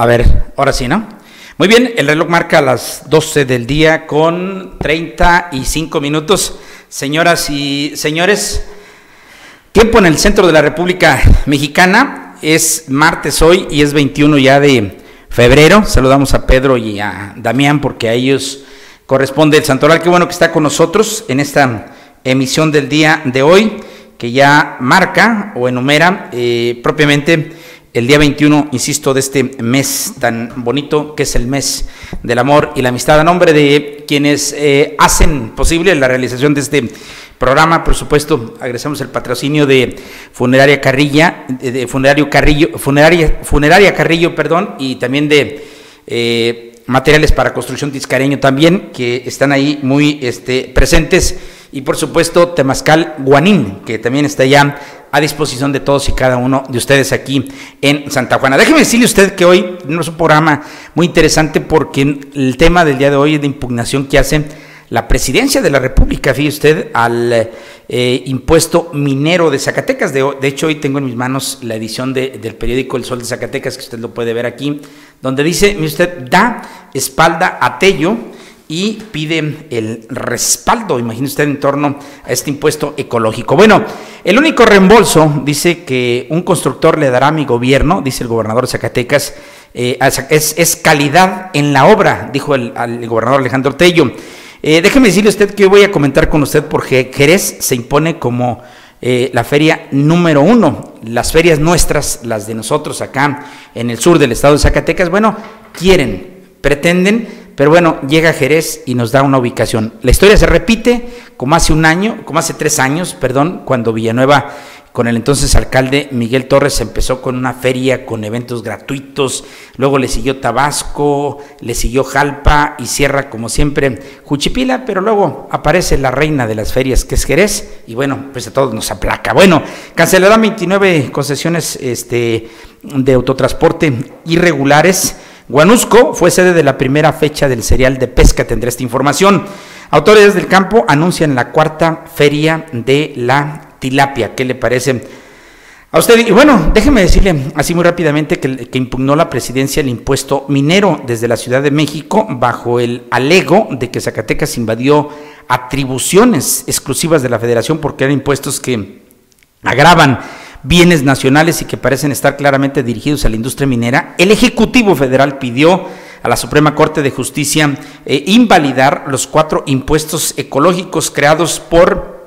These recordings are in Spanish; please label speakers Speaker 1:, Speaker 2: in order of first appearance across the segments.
Speaker 1: A ver, ahora sí, ¿no? Muy bien, el reloj marca las 12 del día con 35 minutos. Señoras y señores, tiempo en el centro de la República Mexicana. Es martes hoy y es 21 ya de febrero. Saludamos a Pedro y a Damián porque a ellos corresponde el santoral. Qué bueno que está con nosotros en esta emisión del día de hoy que ya marca o enumera eh, propiamente el día 21, insisto, de este mes tan bonito que es el mes del amor y la amistad. A nombre de quienes eh, hacen posible la realización de este programa, por supuesto, agradecemos el patrocinio de Funeraria Carrilla, de, Funerario Carrillo, Funeraria, Funeraria Carrillo, perdón, y también de eh, materiales para construcción tiscareño también, que están ahí muy este, presentes y por supuesto Temazcal Guanín, que también está ya a disposición de todos y cada uno de ustedes aquí en Santa Juana. Déjeme decirle usted que hoy es un programa muy interesante porque el tema del día de hoy es de impugnación que hace la presidencia de la República, fíjese usted, al eh, impuesto minero de Zacatecas. De, de, hecho, hoy tengo en mis manos la edición de, del periódico El Sol de Zacatecas, que usted lo puede ver aquí, donde dice, mire usted, da espalda a Tello y pide el respaldo, imagine usted, en torno a este impuesto ecológico. Bueno, el único reembolso, dice que un constructor le dará a mi gobierno, dice el gobernador de Zacatecas, eh, es, calidad en la obra, dijo el, gobernador Alejandro Tello. Eh, déjeme decirle usted que voy a comentar con usted porque Jerez se impone como eh, la feria número uno. Las ferias nuestras, las de nosotros acá en el sur del estado de Zacatecas, bueno, quieren, pretenden pero bueno, llega Jerez y nos da una ubicación. La historia se repite como hace un año, como hace tres años, perdón, cuando Villanueva con el entonces alcalde Miguel Torres empezó con una feria con eventos gratuitos, luego le siguió Tabasco, le siguió Jalpa y cierra como siempre Juchipila, pero luego aparece la reina de las ferias que es Jerez y bueno, pues a todos nos aplaca. Bueno, cancelará 29 concesiones este, de autotransporte irregulares Guanusco fue sede de la primera fecha del serial de pesca, tendrá esta información. Autoridades del campo anuncian la cuarta feria de la tilapia. ¿Qué le parece a usted? Y bueno, déjeme decirle así muy rápidamente que, que impugnó la presidencia el impuesto minero desde la Ciudad de México bajo el alego de que Zacatecas invadió atribuciones exclusivas de la federación porque eran impuestos que agravan bienes nacionales y que parecen estar claramente dirigidos a la industria minera, el Ejecutivo Federal pidió a la Suprema Corte de Justicia eh, invalidar los cuatro impuestos ecológicos creados por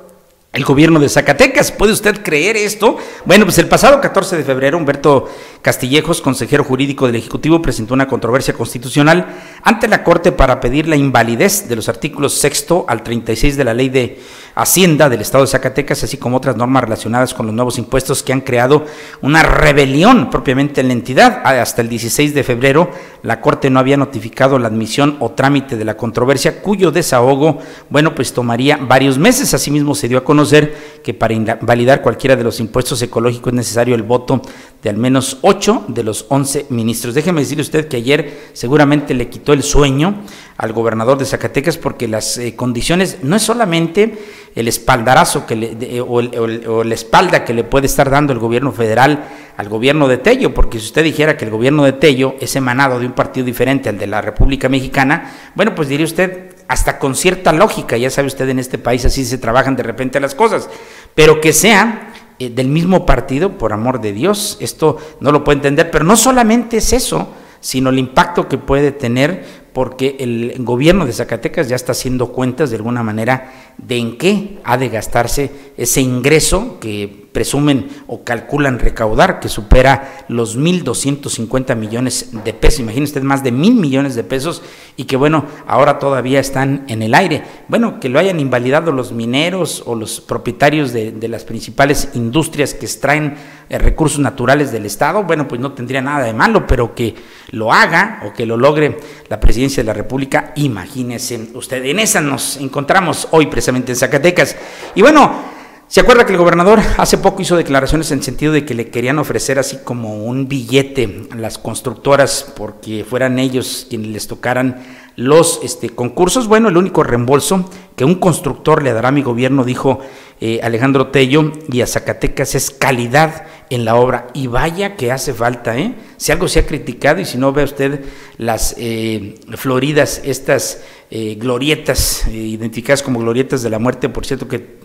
Speaker 1: el gobierno de Zacatecas. ¿Puede usted creer esto? Bueno, pues el pasado 14 de febrero, Humberto Castillejos, consejero jurídico del Ejecutivo, presentó una controversia constitucional ante la Corte para pedir la invalidez de los artículos sexto al 36 de la Ley de Hacienda del Estado de Zacatecas, así como otras normas relacionadas con los nuevos impuestos que han creado una rebelión propiamente en la entidad. Hasta el 16 de febrero, la Corte no había notificado la admisión o trámite de la controversia, cuyo desahogo, bueno, pues tomaría varios meses. Asimismo, se dio a conocer que para invalidar cualquiera de los impuestos ecológicos es necesario el voto de al menos 8 de los 11 ministros. Déjeme decirle usted que ayer seguramente le quitó el sueño al gobernador de Zacatecas porque las eh, condiciones no es solamente el espaldarazo que le, o, el, o, la espalda que le puede estar dando el gobierno federal al gobierno de Tello, porque si usted dijera que el gobierno de Tello es emanado de un partido diferente al de la República Mexicana, bueno, pues diría usted hasta con cierta lógica, ya sabe usted en este país así se trabajan de repente las cosas, pero que sea eh, del mismo partido, por amor de Dios, esto no lo puede entender, pero no solamente es eso, sino el impacto que puede tener porque el gobierno de Zacatecas ya está haciendo cuentas de alguna manera de en qué ha de gastarse ese ingreso que presumen o calculan recaudar, que supera los 1.250 millones de pesos. Imagínense usted más de mil millones de pesos y que bueno, ahora todavía están en el aire. Bueno, que lo hayan invalidado los mineros o los propietarios de, las principales industrias que extraen eh, recursos naturales del Estado, bueno, pues no tendría nada de malo, pero que lo haga o que lo logre la presidencia de la República, imagínese usted. En esa nos encontramos hoy precisamente en Zacatecas. Y bueno, ¿Se acuerda que el gobernador hace poco hizo declaraciones en sentido de que le querían ofrecer así como un billete a las constructoras porque fueran ellos quienes les tocaran los este, concursos? Bueno, el único reembolso que un constructor le dará a mi gobierno, dijo eh, Alejandro Tello y a Zacatecas es calidad en la obra. Y vaya que hace falta, ¿eh? Si algo se ha criticado y si no ve usted las eh, floridas, estas eh, glorietas, eh, identificadas como glorietas de la muerte, por cierto que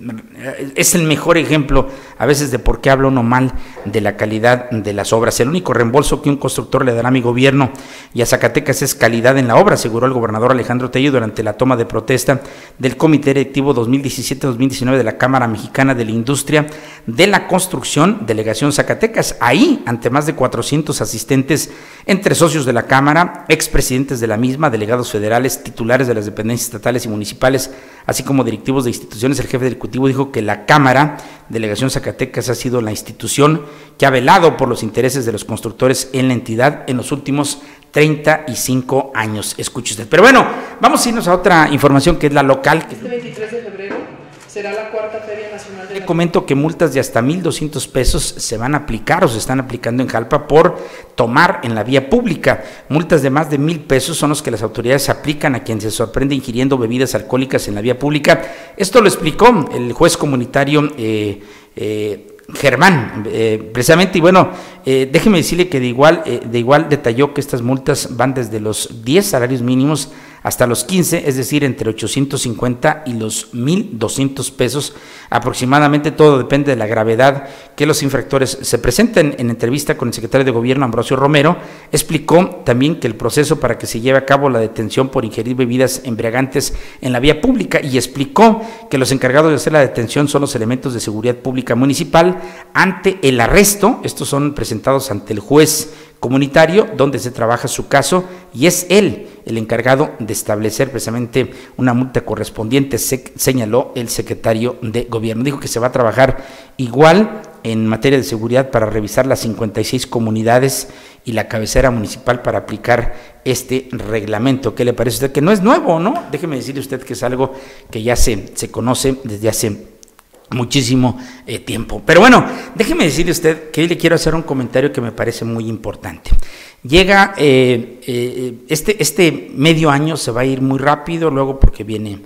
Speaker 1: es el mejor ejemplo a veces de por qué habla uno mal de la calidad de las obras. El único reembolso que un constructor le dará a mi gobierno y a Zacatecas es calidad en la obra, aseguró el gobernador Alejandro Tello durante la toma de protesta del Comité Directivo 2017-2019 de la Cámara Mexicana de la Industria de la Construcción, Delegación Zacatecas. Ahí, ante más de 400 asistentes, entre socios de la Cámara, expresidentes de la misma, delegados federales, titulares de las dependencias estatales y municipales, así como directivos de instituciones, el jefe Ejecutivo dijo que la Cámara, Delegación Zacatecas, ha sido la institución que ha velado por los intereses de los constructores en la entidad en los últimos 35 años. Escuche usted. Pero bueno, vamos a irnos a otra información que es la local.
Speaker 2: Este 23 de febrero será la cuarta Feria Nacional de
Speaker 1: Le comento que multas de hasta 1.200 pesos se van a aplicar o se están aplicando en Jalpa por tomar en la vía pública. Multas de más de mil pesos son los que las autoridades aplican a quien se sorprende ingiriendo bebidas alcohólicas en la vía pública. Esto lo explicó el juez comunitario. Eh, eh, Germán, eh, precisamente, y bueno, eh, déjeme decirle que de igual, eh, de igual detalló que estas multas van desde los 10 salarios mínimos hasta los 15, es decir, entre 850 y los 1.200 pesos aproximadamente. Todo depende de la gravedad que los infractores se presenten. En entrevista con el secretario de Gobierno, Ambrosio Romero, explicó también que el proceso para que se lleve a cabo la detención por ingerir bebidas embriagantes en la vía pública y explicó que los encargados de hacer la detención son los elementos de seguridad pública municipal ante el arresto. Estos son presentados ante el juez comunitario donde se trabaja su caso y es él el encargado de establecer precisamente una multa correspondiente, se, señaló el secretario de gobierno. Dijo que se va a trabajar igual en materia de seguridad para revisar las 56 comunidades y la cabecera municipal para aplicar este reglamento. ¿Qué le parece a usted? Que no es nuevo, ¿no? Déjeme decirle usted que es algo que ya se, se conoce desde hace muchísimo eh, tiempo. Pero bueno, déjeme decirle usted que hoy le quiero hacer un comentario que me parece muy importante. Llega eh, eh, este, este medio año, se va a ir muy rápido, luego porque viene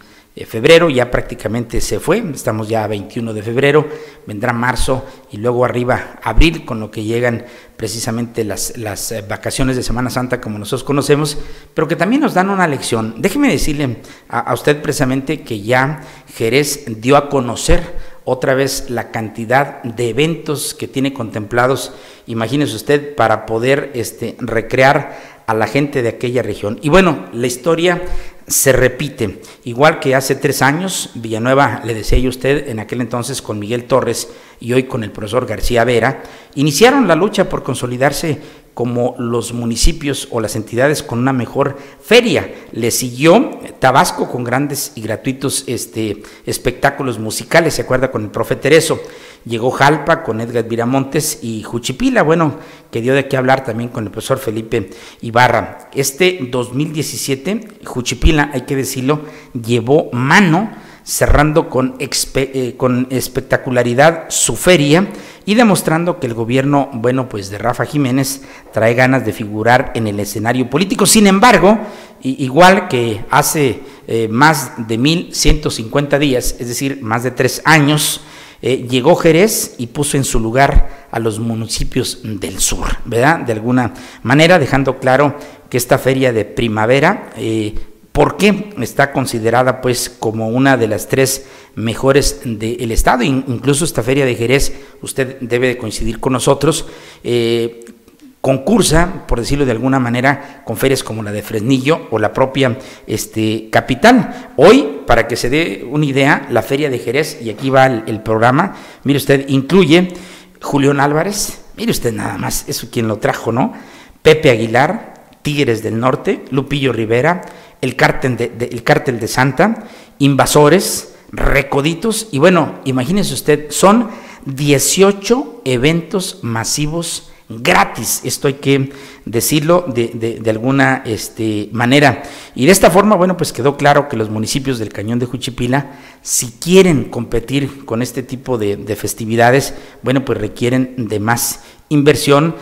Speaker 1: febrero, ya prácticamente se fue, estamos ya a 21 de febrero, vendrá marzo y luego arriba abril, con lo que llegan precisamente las, las eh, vacaciones de Semana Santa como nosotros conocemos, pero que también nos dan una lección. Déjeme decirle a, a usted precisamente que ya Jerez dio a conocer otra vez la cantidad de eventos que tiene contemplados, imagínese usted, para poder este, recrear a la gente de aquella región. Y bueno, la historia se repite, igual que hace tres años, Villanueva, le decía yo a usted, en aquel entonces con Miguel Torres y hoy con el profesor García Vera, iniciaron la lucha por consolidarse como los municipios o las entidades con una mejor feria. Le siguió Tabasco con grandes y gratuitos este, espectáculos musicales, se acuerda con el profe Tereso. Llegó Jalpa con Edgar Viramontes y Juchipila, bueno, que dio de qué hablar también con el profesor Felipe Ibarra. Este 2017, Juchipila, hay que decirlo, llevó mano cerrando con, eh, con espectacularidad su feria y demostrando que el gobierno, bueno, pues de Rafa Jiménez trae ganas de figurar en el escenario político. Sin embargo, igual que hace eh, más de 1150 días, es decir, más de tres años, eh, llegó Jerez y puso en su lugar a los municipios del sur, ¿verdad? De alguna manera, dejando claro que esta feria de primavera eh, ¿Por qué está considerada pues como una de las tres mejores del Estado? Incluso esta feria de Jerez, usted debe de coincidir con nosotros, eh, concursa, por decirlo de alguna manera, con ferias como la de Fresnillo o la propia este, capital. Hoy, para que se dé una idea, la feria de Jerez, y aquí va el, programa, mire usted, incluye Julián Álvarez, mire usted nada más, eso quien lo trajo, ¿no? Pepe Aguilar, Tigres del Norte, Lupillo Rivera, el cártel de, el de Santa, invasores, recoditos, y bueno, imagínese usted, son 18 eventos masivos gratis, esto hay que decirlo de, de, alguna este, manera. Y de esta forma, bueno, pues quedó claro que los municipios del Cañón de Juchipila, si quieren competir con este tipo de, de festividades, bueno, pues requieren de más inversión,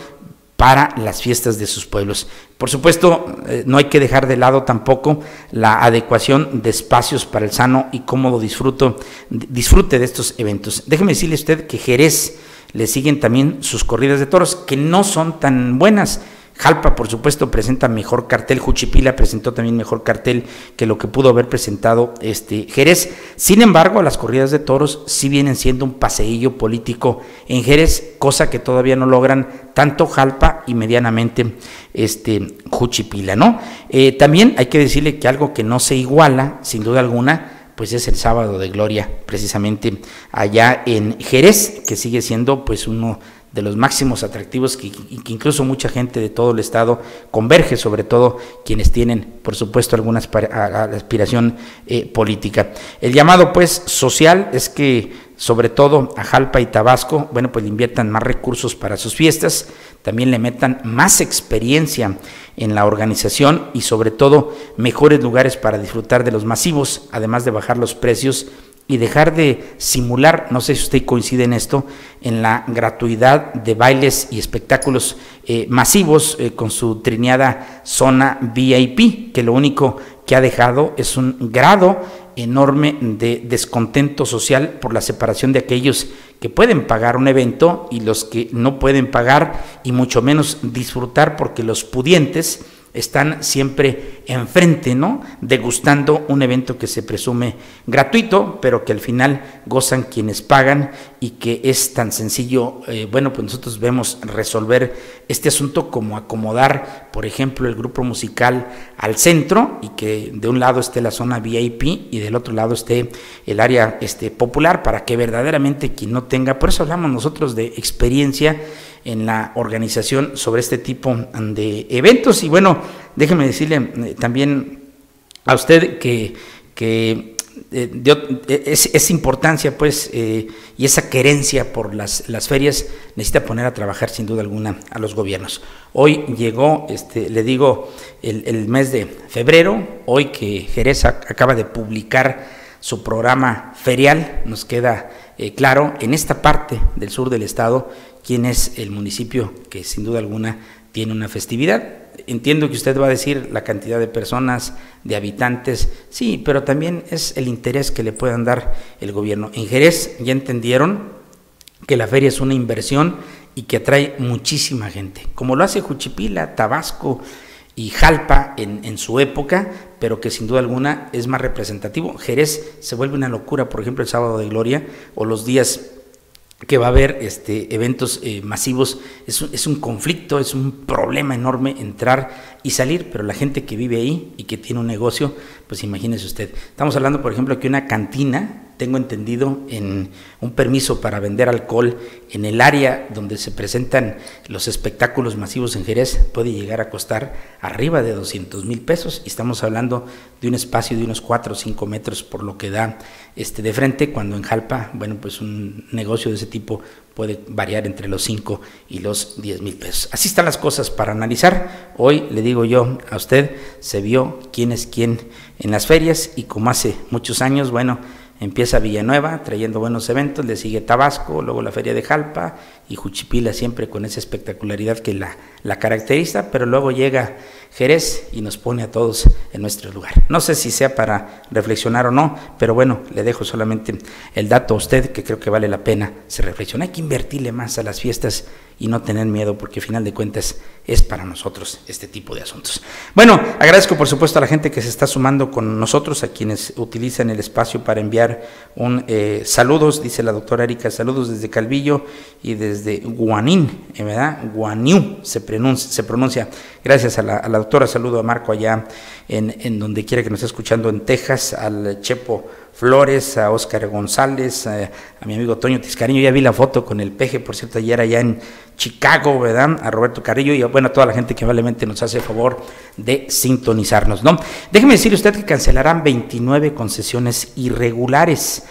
Speaker 1: para las fiestas de sus pueblos. Por supuesto, eh, no hay que dejar de lado tampoco la adecuación de espacios para el sano y cómodo disfruto, disfrute de estos eventos. Déjeme decirle a usted que Jerez le siguen también sus corridas de toros, que no son tan buenas. Jalpa, por supuesto, presenta mejor cartel. Juchipila presentó también mejor cartel que lo que pudo haber presentado este Jerez. Sin embargo, las corridas de toros sí vienen siendo un paseillo político en Jerez, cosa que todavía no logran tanto Jalpa y medianamente este Juchipila, ¿no? Eh, también hay que decirle que algo que no se iguala, sin duda alguna, pues es el sábado de gloria, precisamente allá en Jerez, que sigue siendo pues uno de los máximos atractivos que, que, incluso mucha gente de todo el estado converge, sobre todo quienes tienen, por supuesto, alguna aspiración eh, política. El llamado, pues, social es que, sobre todo a Jalpa y Tabasco, bueno, pues le inviertan más recursos para sus fiestas, también le metan más experiencia en la organización y, sobre todo, mejores lugares para disfrutar de los masivos, además de bajar los precios y dejar de simular, no sé si usted coincide en esto, en la gratuidad de bailes y espectáculos eh, masivos eh, con su trineada zona VIP, que lo único que ha dejado es un grado enorme de descontento social por la separación de aquellos que pueden pagar un evento y los que no pueden pagar y mucho menos disfrutar porque los pudientes están siempre enfrente, ¿no? Degustando un evento que se presume gratuito, pero que al final gozan quienes pagan y que es tan sencillo, eh, bueno, pues nosotros vemos resolver este asunto como acomodar, por ejemplo, el grupo musical al centro y que de un lado esté la zona VIP y del otro lado esté el área este, popular para que verdaderamente quien no tenga, por eso hablamos nosotros de experiencia, en la organización sobre este tipo de eventos. Y bueno, déjeme decirle eh, también a usted que, que eh, eh, es, importancia pues y esa querencia por las, ferias necesita poner a trabajar sin duda alguna a los gobiernos. Hoy llegó, este, le digo, el, el mes de febrero, hoy que Jerez acaba de publicar su programa ferial, nos queda claro en esta parte del sur del estado quién es el municipio que sin duda alguna tiene una festividad. Entiendo que usted va a decir la cantidad de personas, de habitantes, sí, pero también es el interés que le puedan dar el gobierno. En Jerez ya entendieron que la feria es una inversión y que atrae muchísima gente, como lo hace Juchipila, Tabasco y Jalpa en, en su época, pero que sin duda alguna es más representativo. Jerez se vuelve una locura, por ejemplo, el sábado de gloria o los días que va a haber este, eventos eh, masivos, es es un, conflicto, es un problema enorme entrar y salir, pero la gente que vive ahí y que tiene un negocio, pues imagínese usted. Estamos hablando, por ejemplo, que una cantina tengo entendido, en un permiso para vender alcohol en el área donde se presentan los espectáculos masivos en Jerez puede llegar a costar arriba de 200 mil pesos y estamos hablando de un espacio de unos 4 o 5 metros por lo que da este de frente, cuando en Jalpa, bueno, pues un negocio de ese tipo puede variar entre los 5 y los 10 mil pesos. Así están las cosas para analizar. Hoy le digo yo a usted, se vio quién es quién en las ferias y como hace muchos años, bueno, Empieza Villanueva trayendo buenos eventos, le sigue Tabasco, luego la Feria de Jalpa y Juchipila siempre con esa espectacularidad que la, la caracteriza, pero luego llega Jerez y nos pone a todos en nuestro lugar. No sé si sea para reflexionar o no, pero bueno, le dejo solamente el dato a usted que creo que vale la pena se reflexiona. Hay que invertirle más a las fiestas y no tener miedo porque al final de cuentas es para nosotros este tipo de asuntos. Bueno, agradezco por supuesto a la gente que se está sumando con nosotros, a quienes utilizan el espacio para enviar un eh, saludos, dice la doctora Erika, saludos desde Calvillo y desde Guanín, eh, ¿verdad? Guaniú se pronuncia, se pronuncia. Gracias a la, doctora, saludo a Marco allá en, en donde quiera que nos esté escuchando en Texas, al Chepo Flores, a Óscar González, a, mi amigo Toño Tiscariño, ya vi la foto con el peje, por cierto, ayer allá en Chicago, ¿verdad? A Roberto Carrillo y bueno, a toda la gente que amablemente nos hace el favor de sintonizarnos, ¿no? Déjeme decirle usted que cancelarán 29 concesiones irregulares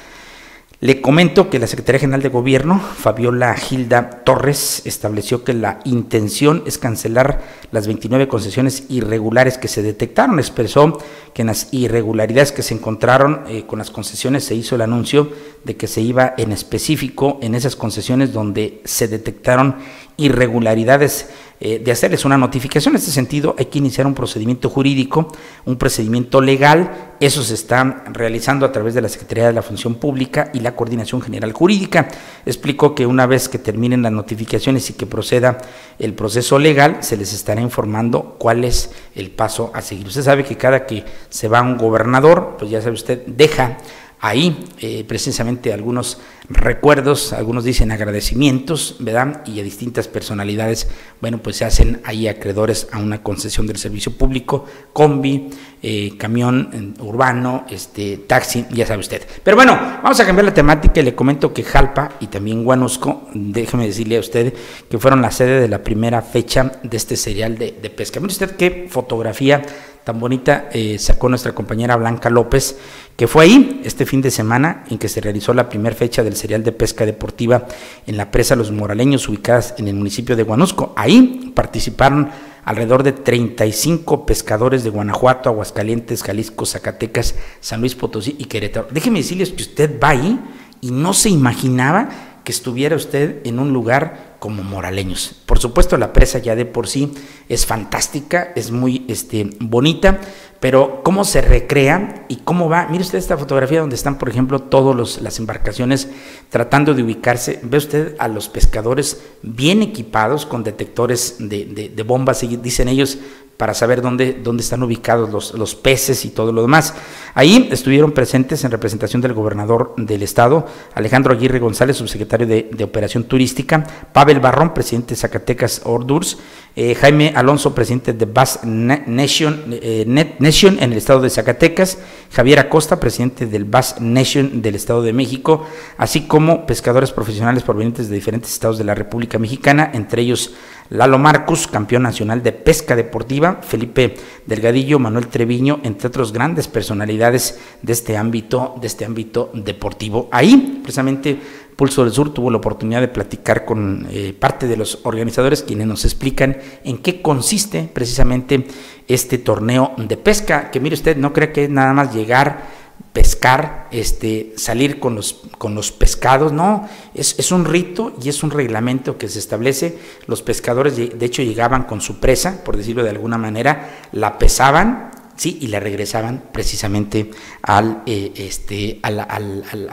Speaker 1: le comento que la Secretaría General de Gobierno, Fabiola Gilda Torres, estableció que la intención es cancelar las 29 concesiones irregulares que se detectaron. Expresó que en las irregularidades que se encontraron eh, con las concesiones se hizo el anuncio de que se iba en específico en esas concesiones donde se detectaron irregularidades eh, de hacerles una notificación. En este sentido, hay que iniciar un procedimiento jurídico, un procedimiento legal. Eso se está realizando a través de la Secretaría de la Función Pública y la Coordinación General Jurídica. Explico que una vez que terminen las notificaciones y que proceda el proceso legal, se les estará informando cuál es el paso a seguir. Usted sabe que cada que se va un gobernador, pues ya sabe usted, deja ahí eh, precisamente algunos recuerdos, algunos dicen agradecimientos, ¿verdad? Y a distintas personalidades, bueno, pues se hacen ahí acreedores a una concesión del servicio público, combi, eh, camión urbano, este, taxi, ya sabe usted. Pero bueno, vamos a cambiar la temática y le comento que Jalpa y también Guanusco, déjeme decirle a usted que fueron la sede de la primera fecha de este serial de, de pesca. Mire usted qué fotografía tan bonita eh, sacó nuestra compañera Blanca López, que fue ahí este fin de semana en que se realizó la primera fecha del serial de pesca deportiva en la presa Los Moraleños, ubicadas en el municipio de Guanusco. Ahí participaron alrededor de 35 pescadores de Guanajuato, Aguascalientes, Jalisco, Zacatecas, San Luis Potosí y Querétaro. Déjeme decirles que usted va ahí y no se imaginaba estuviera usted en un lugar como moraleños. Por supuesto, la presa ya de por sí es fantástica, es muy este, bonita, pero cómo se recrea y cómo va. Mire usted esta fotografía donde están, por ejemplo, todas las embarcaciones tratando de ubicarse. Ve usted a los pescadores bien equipados con detectores de, de, de bombas, y dicen ellos, para saber dónde, dónde están ubicados los, los, peces y todo lo demás. Ahí estuvieron presentes en representación del gobernador del estado, Alejandro Aguirre González, subsecretario de, Operación Turística, Pavel Barrón, presidente de Zacatecas Ordurs, eh, Jaime Alonso, presidente de Bass Nation, eh, Nation en el estado de Zacatecas, Javier Acosta, presidente del Bass Nation del estado de México, así como pescadores profesionales provenientes de diferentes estados de la República Mexicana, entre ellos Lalo Marcus, campeón nacional de pesca deportiva, Felipe Delgadillo, Manuel Treviño, entre otros grandes personalidades de este ámbito, de este ámbito deportivo. Ahí, precisamente, Pulso del Sur tuvo la oportunidad de platicar con eh, parte de los organizadores quienes nos explican en qué consiste precisamente este torneo de pesca, que mire usted, no cree que es nada más llegar pescar, este, salir con los, con los pescados, no, es, es, un rito y es un reglamento que se establece. Los pescadores, de hecho, llegaban con su presa, por decirlo de alguna manera, la pesaban, sí, y la regresaban precisamente al, eh, este, a, la, a,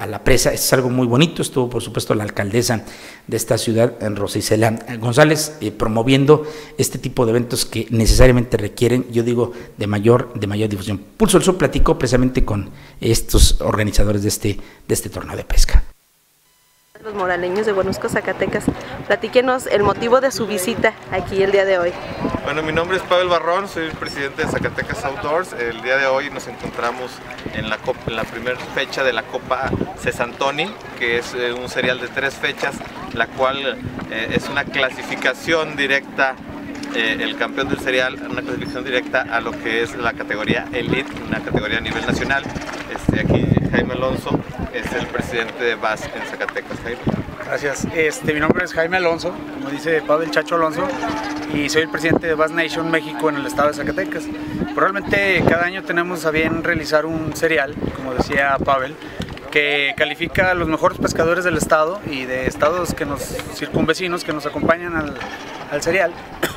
Speaker 1: la, presa. es algo muy bonito. Estuvo, por supuesto, la alcaldesa de esta ciudad, Rosa Isela González, eh, promoviendo este tipo de eventos que necesariamente requieren, yo digo, de mayor, de mayor difusión. Pulso el Sur platicó precisamente con estos organizadores de este, de este torneo de pesca
Speaker 3: los moraleños de Buenusco, Zacatecas. Platíquenos el motivo de su visita aquí el día de hoy.
Speaker 4: Bueno, mi nombre es Pavel Barrón, soy el presidente de Zacatecas Outdoors. El día de hoy nos encontramos en la, en la primera fecha de la Copa Cesantoni, que es eh, un serial de tres fechas, la cual eh, es una clasificación directa eh, el campeón del serial, una clasificación directa a lo que es la categoría Elite, una categoría a nivel nacional. Este, aquí Jaime Alonso es el presidente de BAS en Zacatecas.
Speaker 5: Gracias. Este, mi nombre es Jaime Alonso, como dice Pavel Chacho Alonso, y soy el presidente de Bass Nation México en el estado de Zacatecas. Probablemente cada año tenemos a bien realizar un serial, como decía Pavel, califica a los mejores pescadores del estado y de estados que nos circunvecinos que nos acompañan al, al serial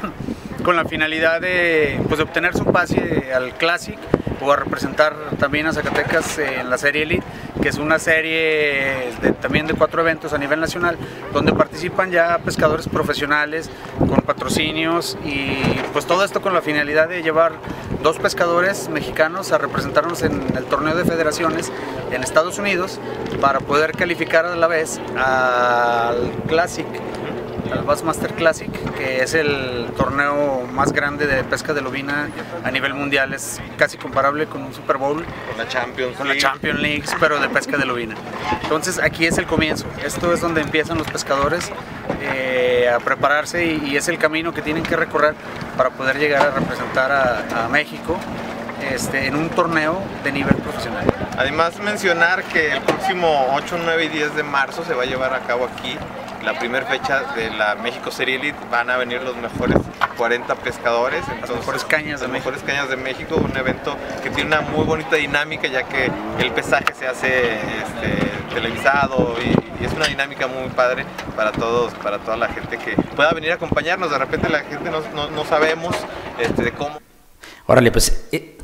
Speaker 5: con la finalidad de, pues, de obtener su pase al Classic o a representar también a Zacatecas en la serie Elite, que es una serie de, también de cuatro eventos a nivel nacional, donde participan ya pescadores profesionales con patrocinios y pues todo esto con la finalidad de llevar dos pescadores mexicanos a representarnos en el torneo de federaciones en Estados Unidos para poder calificar a la vez al Classic al Bassmaster Classic, que es el torneo más grande de pesca de lobina a nivel mundial, es casi comparable con un Super Bowl.
Speaker 4: Con la Champions
Speaker 5: Con League. la Champions League, pero de pesca de lobina. Entonces aquí es el comienzo, esto es donde empiezan los pescadores eh, a prepararse y, y, es el camino que tienen que recorrer para poder llegar a representar a, México este, en un torneo de nivel profesional.
Speaker 4: Además mencionar que el próximo 8, 9 y 10 de marzo se va a llevar a cabo aquí la primera fecha de la México Serie Elite van a venir los mejores 40 pescadores,
Speaker 5: entonces, las mejores cañas de
Speaker 4: las
Speaker 5: México.
Speaker 4: mejores cañas de México, un evento que tiene una muy bonita dinámica ya que el pesaje se hace este, televisado y, es una dinámica muy padre para todos, para toda la gente que pueda venir a acompañarnos. De repente la gente no, sabemos este, de cómo.
Speaker 1: Órale, pues eh,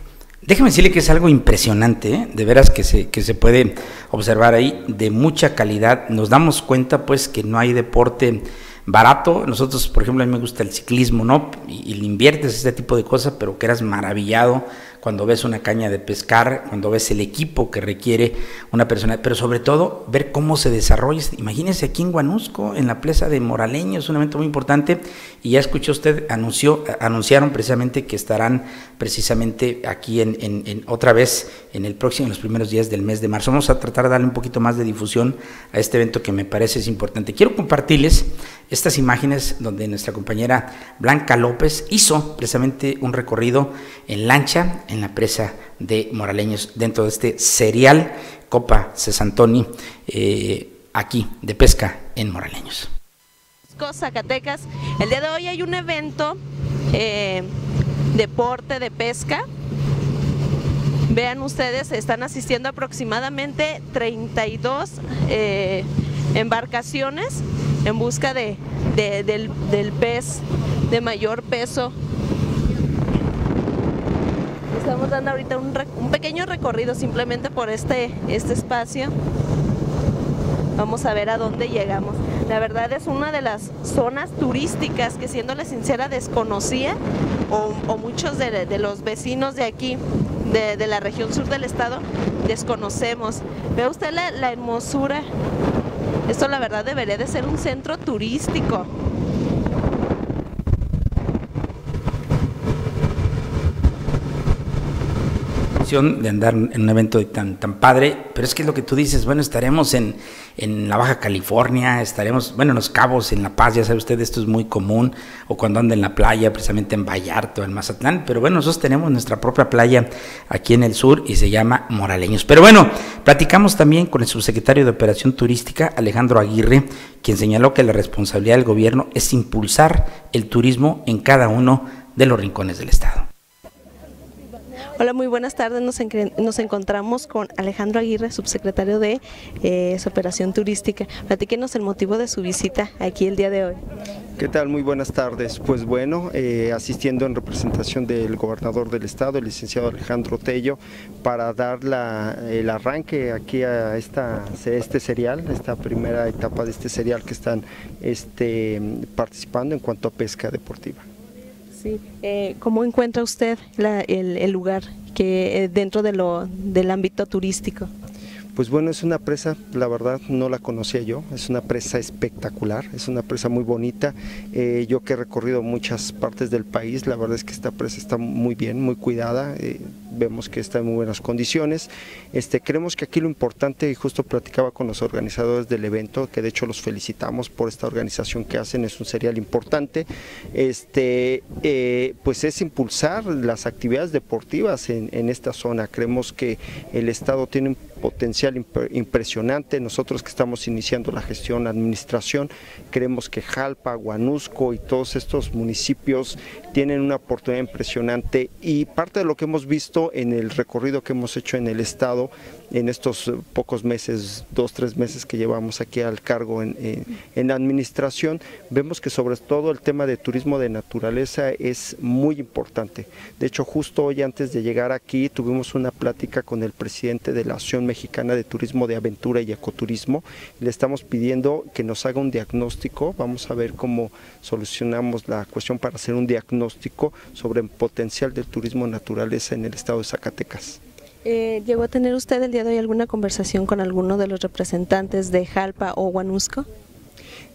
Speaker 1: déjame decirle que es algo impresionante, ¿eh? de veras que se, que se puede observar ahí, de mucha calidad. Nos damos cuenta pues que no hay deporte barato. Nosotros, por ejemplo, a mí me gusta el ciclismo, ¿no? Y, y le inviertes este tipo de cosas, pero que eras maravillado cuando ves una caña de pescar, cuando ves el equipo que requiere una persona, pero sobre todo ver cómo se desarrolla. Imagínese aquí en Guanusco, en la plaza de Moraleño, es un evento muy importante y ya escuchó usted, anunció, anunciaron precisamente que estarán precisamente aquí en, otra vez en el próximo, en los primeros días del mes de marzo. Vamos a tratar de darle un poquito más de difusión a este evento que me parece es importante. Quiero compartirles estas imágenes donde nuestra compañera Blanca López hizo precisamente un recorrido en lancha, la presa de Moraleños dentro de este serial Copa Cesantoni eh, aquí de pesca en Moraleños.
Speaker 3: Zacatecas, el día de hoy hay un evento eh, deporte de pesca. Vean ustedes, están asistiendo aproximadamente 32 eh, embarcaciones en busca de, del, del pez de mayor peso Estamos dando ahorita un, pequeño recorrido simplemente por este, este espacio. Vamos a ver a dónde llegamos. La verdad es una de las zonas turísticas que siéndole sincera desconocía o, muchos de, los vecinos de aquí, de, la región sur del estado, desconocemos. Ve usted la, la hermosura. Esto la verdad debería de ser un centro turístico.
Speaker 1: De andar en un evento tan, tan padre, pero es que lo que tú dices, bueno, estaremos en, en la Baja California, estaremos, bueno, en Los Cabos, en La Paz, ya sabe usted, esto es muy común, o cuando anda en la playa, precisamente en Vallarta en Mazatlán, pero bueno, nosotros tenemos nuestra propia playa aquí en el sur y se llama Moraleños. Pero bueno, platicamos también con el subsecretario de Operación Turística, Alejandro Aguirre, quien señaló que la responsabilidad del gobierno es impulsar el turismo en cada uno de los rincones del Estado.
Speaker 3: Hola, muy buenas tardes. Nos, encontramos con Alejandro Aguirre, subsecretario de eh, Operación Turística. Platíquenos el motivo de su visita aquí el día de hoy.
Speaker 6: ¿Qué tal? Muy buenas tardes. Pues bueno, eh, asistiendo en representación del gobernador del estado, el licenciado Alejandro Tello, para dar el arranque aquí a esta, este serial, esta primera etapa de este serial que están este, participando en cuanto a pesca deportiva.
Speaker 3: Eh, ¿Cómo encuentra usted el, lugar que eh, dentro de lo, del ámbito turístico?
Speaker 6: Pues bueno, es una presa, la verdad no la conocía yo, es una presa espectacular, es una presa muy bonita. Eh, yo que he recorrido muchas partes del país, la verdad es que esta presa está muy bien, muy cuidada, eh, vemos que está en muy buenas condiciones. Este, creemos que aquí lo importante, y justo platicaba con los organizadores del evento, que de hecho los felicitamos por esta organización que hacen, es un serial importante, este, eh, pues es impulsar las actividades deportivas en, en esta zona. Creemos que el Estado tiene un potencial impresionante. Nosotros que estamos iniciando la gestión, la administración, creemos que Jalpa, Guanusco y todos estos municipios tienen una oportunidad impresionante y parte de lo que hemos visto en el recorrido que hemos hecho en el estado en estos pocos meses, dos, tres meses que llevamos aquí al cargo en, en, la administración, vemos que sobre todo el tema de turismo de naturaleza es muy importante. De hecho, justo hoy antes de llegar aquí tuvimos una plática con el presidente de la Asociación Mexicana de Turismo de Aventura y Ecoturismo. Le estamos pidiendo que nos haga un diagnóstico, vamos a ver cómo solucionamos la cuestión para hacer un diagnóstico sobre el potencial del turismo naturaleza en el estado de Zacatecas.
Speaker 3: Eh, ¿Llegó a tener usted el día de hoy alguna conversación con alguno de los representantes de Jalpa o Huanusco?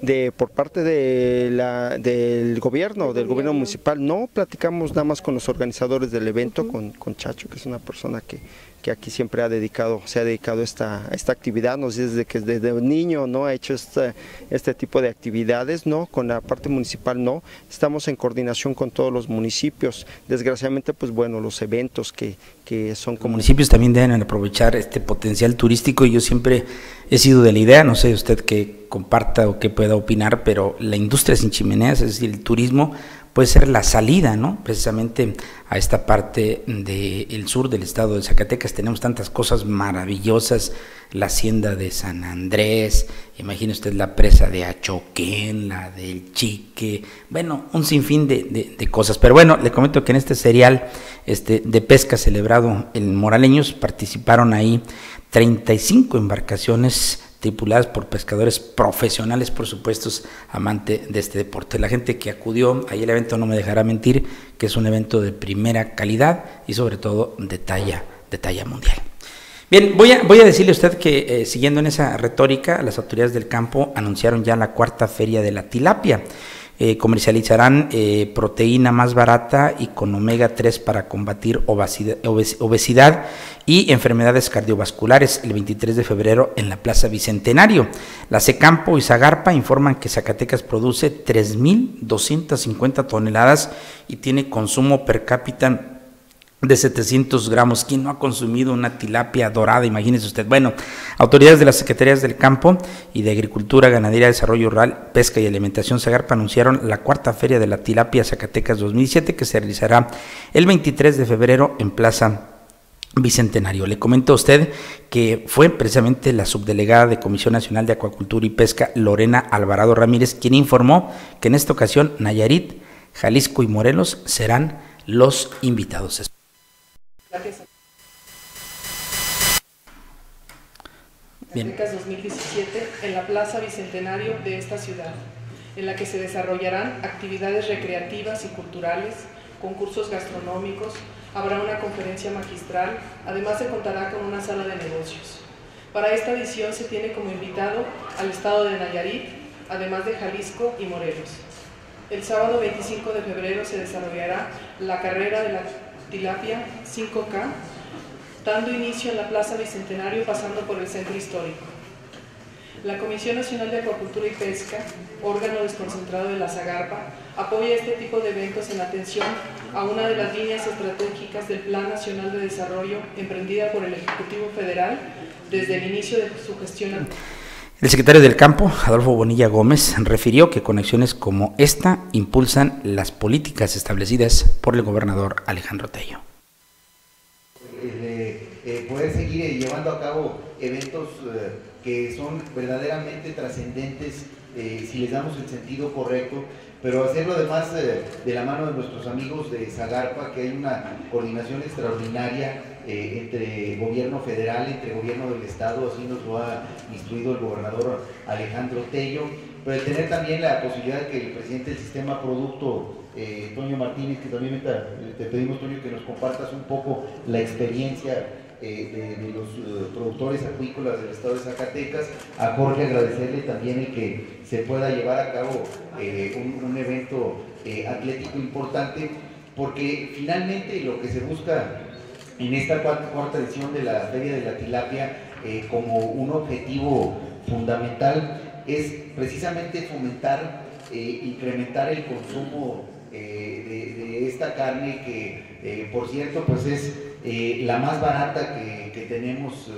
Speaker 6: de por parte de la, del gobierno, del gobierno municipal. No platicamos nada más con los organizadores del evento, con, con Chacho, que es una persona que, que aquí siempre ha dedicado, se ha dedicado a esta, esta actividad, nos desde que desde niño no ha hecho este, este tipo de actividades, no, con la parte municipal no, estamos en coordinación con todos los municipios, desgraciadamente pues bueno, los eventos que, que son
Speaker 1: como... Los municipios también deben aprovechar este potencial turístico y yo siempre he sido de la idea, no sé usted que comparta o que pueda opinar, pero la industria sin chimeneas, es decir, el turismo, puede ser la salida, ¿no? Precisamente a esta parte del sur del estado de Zacatecas tenemos tantas cosas maravillosas, la hacienda de San Andrés, imagine usted la presa de Achoquén, la del Chique, bueno, un sinfín de, de, cosas. Pero bueno, le comento que en este serial este, de pesca celebrado en Moraleños participaron ahí 35 embarcaciones tripuladas por pescadores profesionales, por supuesto, amante de este deporte. La gente que acudió ahí el evento no me dejará mentir que es un evento de primera calidad y sobre todo de talla, de talla mundial. Bien, voy a, voy a decirle a usted que eh, siguiendo en esa retórica, las autoridades del campo anunciaron ya la cuarta feria de la tilapia. Eh, comercializarán eh, proteína más barata y con omega 3 para combatir obesidad, y enfermedades cardiovasculares el 23 de febrero en la Plaza Bicentenario. La Secampo y Zagarpa informan que Zacatecas produce 3.250 toneladas y tiene consumo per cápita de 700 gramos. ¿Quién no ha consumido una tilapia dorada? Imagínese usted. Bueno, autoridades de las Secretarías del Campo y de Agricultura, Ganadería, Desarrollo Rural, Pesca y Alimentación Zagarpa anunciaron la cuarta Feria de la Tilapia Zacatecas 2007 que se realizará el 23 de febrero en Plaza Bicentenario. Le comento a usted que fue precisamente la subdelegada de Comisión Nacional de Acuacultura y Pesca, Lorena Alvarado Ramírez, quien informó que en esta ocasión Nayarit, Jalisco y Morelos serán los invitados.
Speaker 2: Gracias. Bien. 2017 en la Plaza Bicentenario de esta ciudad, en la que se desarrollarán actividades recreativas y culturales, concursos gastronómicos, habrá una conferencia magistral, además se contará con una sala de negocios. Para esta edición se tiene como invitado al estado de Nayarit, además de Jalisco y Morelos. El sábado 25 de febrero se desarrollará la carrera de la Tilapia 5K, dando inicio en la Plaza Bicentenario pasando por el Centro Histórico. La Comisión Nacional de Acuacultura y Pesca, órgano desconcentrado de la Zagarpa, apoya este tipo de eventos en atención a una de las líneas estratégicas del Plan Nacional de Desarrollo emprendida por el Ejecutivo Federal desde el inicio de su gestión.
Speaker 1: El secretario del Campo, Adolfo Bonilla Gómez, refirió que conexiones como esta impulsan las políticas establecidas por el gobernador Alejandro Tello.
Speaker 7: Eh, poder seguir eh, llevando a cabo eventos eh, que son verdaderamente trascendentes si les damos el sentido correcto, pero hacerlo además de la mano de nuestros amigos de Zagarpa, que hay una coordinación extraordinaria eh, entre gobierno federal, entre gobierno del estado, así nos lo ha instruido el gobernador Alejandro Tello, pero tener también la posibilidad de que el presidente del sistema producto, eh, Toño Martínez, que también te pedimos, Toño, que nos compartas un poco la experiencia eh, de, los productores acuícolas del estado de Zacatecas. A Jorge agradecerle también el que se pueda llevar a cabo un, un, evento atlético importante, porque finalmente lo que se busca en esta cuarta edición de la Feria de la Tilapia eh, como un objetivo fundamental es precisamente fomentar, eh, incrementar el consumo eh, de, esta carne que, por cierto, pues es la más barata que, tenemos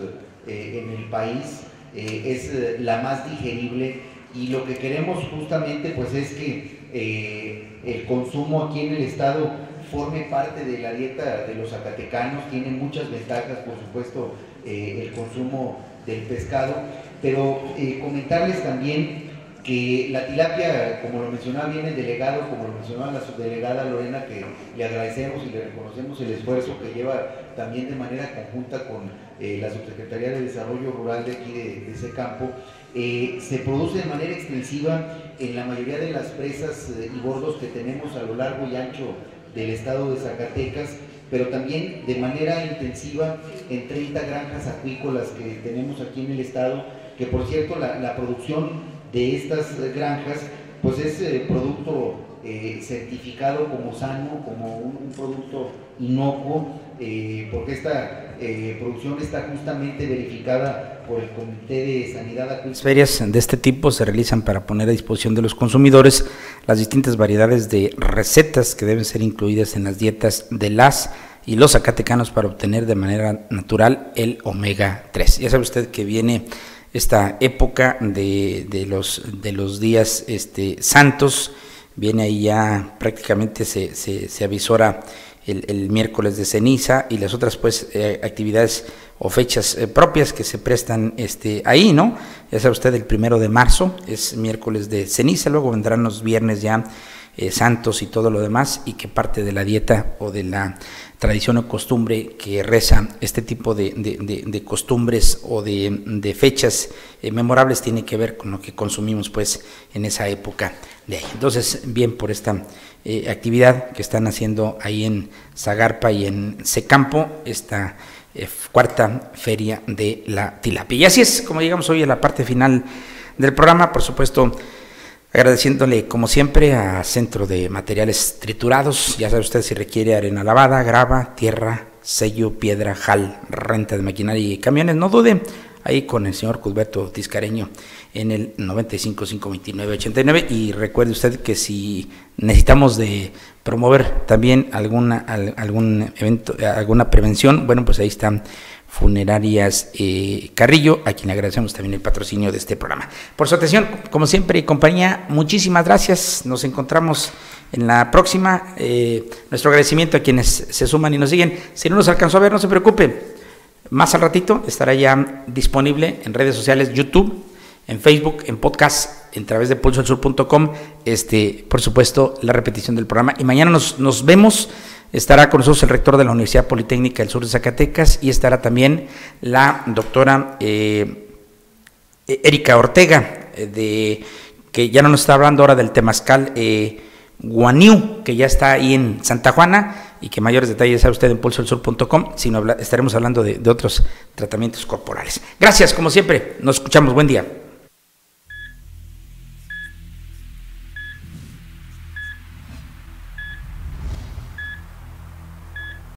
Speaker 7: en el país, es la más digerible. Y lo que queremos justamente pues es que el consumo aquí en el estado forme parte de la dieta de los zacatecanos, tiene muchas ventajas, por supuesto, eh, el consumo del pescado, pero eh, comentarles también que la tilapia, como lo mencionaba bien el delegado, como lo mencionaba la subdelegada Lorena, que le agradecemos y le reconocemos el esfuerzo que lleva también de manera conjunta con eh, la Subsecretaría de Desarrollo Rural de aquí de, ese campo, se produce de manera extensiva en la mayoría de las presas y bordos que tenemos a lo largo y ancho del estado de Zacatecas, pero también de manera intensiva en 30 granjas acuícolas que tenemos aquí en el estado, que por cierto la, producción de estas granjas pues es eh, producto eh, certificado como sano, como un, producto inocuo, eh, porque esta producción está justamente verificada por el Comité de Sanidad
Speaker 1: Las ferias de este tipo se realizan para poner a disposición de los consumidores las distintas variedades de recetas que deben ser incluidas en las dietas de las y los zacatecanos para obtener de manera natural el omega 3. Ya sabe usted que viene esta época de, los, de los días este, santos viene ahí ya prácticamente se, se, avisora el, miércoles de ceniza y las otras pues eh, actividades o fechas eh, propias que se prestan este ahí, ¿no? Ya sabe usted, el primero de marzo es miércoles de ceniza, luego vendrán los viernes ya eh, santos y todo lo demás, y que parte de la dieta o de la tradición o costumbre que reza este tipo de, de, costumbres o de, fechas memorables tiene que ver con lo que consumimos pues en esa época de ahí. Entonces, bien por esta eh, actividad que están haciendo ahí en Zagarpa y en Secampo, esta eh, cuarta feria de la tilapia. Y así es como llegamos hoy a la parte final del programa, por supuesto agradeciéndole como siempre a Centro de Materiales Triturados, ya sabe usted si requiere arena lavada, grava, tierra, sello, piedra, jal, renta de maquinaria y camiones, no dude. Ahí con el señor Cusberto Tiscareño en el 95 529 89 y recuerde usted que si necesitamos de promover también alguna algún evento alguna prevención bueno pues ahí están funerarias eh, Carrillo a quien agradecemos también el patrocinio de este programa por su atención como siempre y compañía muchísimas gracias nos encontramos en la próxima eh, nuestro agradecimiento a quienes se suman y nos siguen si no nos alcanzó a ver no se preocupe más al ratito estará ya disponible en redes sociales YouTube en Facebook, en podcast, en través de pulsoalsur.com, este, por supuesto, la repetición del programa. Y mañana nos, nos vemos. Estará con nosotros el rector de la Universidad Politécnica del Sur de Zacatecas y estará también la doctora eh, Erika Ortega, eh, de, que ya no nos está hablando ahora del temazcal eh, Guaniu, que ya está ahí en Santa Juana y que mayores detalles sabe usted en pulsoalsur.com, sino estaremos hablando de otros tratamientos corporales. Gracias, como siempre, nos escuchamos, buen día.